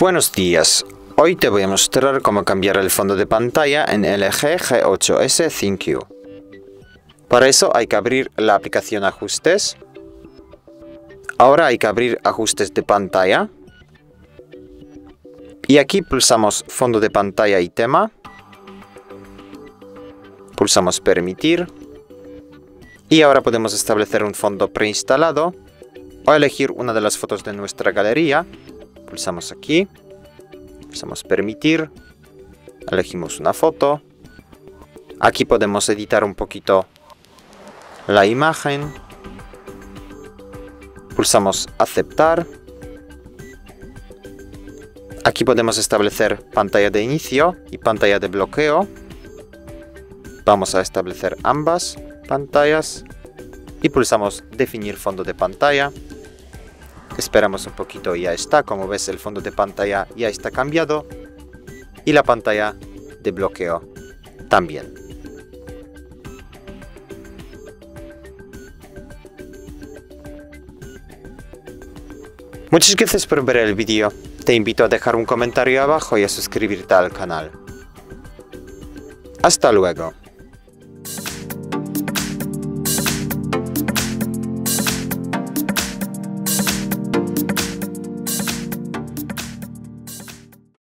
Buenos días, hoy te voy a mostrar cómo cambiar el fondo de pantalla en LG G8S ThinQ. Para eso hay que abrir la aplicación Ajustes. Ahora hay que abrir Ajustes de pantalla. Y aquí pulsamos Fondo de pantalla y tema. Pulsamos Permitir. Y ahora podemos establecer un fondo preinstalado o elegir una de las fotos de nuestra galería. Pulsamos aquí. Pulsamos Permitir. Elegimos una foto. Aquí podemos editar un poquito la imagen. Pulsamos aceptar. Aquí podemos establecer pantalla de inicio y pantalla de bloqueo. Vamos a establecer ambas pantallas y pulsamos definir fondo de pantalla. Esperamos un poquito y ya está. Como ves el fondo de pantalla ya está cambiado y la pantalla de bloqueo también. Muchas gracias por ver el vídeo. Te invito a dejar un comentario abajo y a suscribirte al canal. Hasta luego.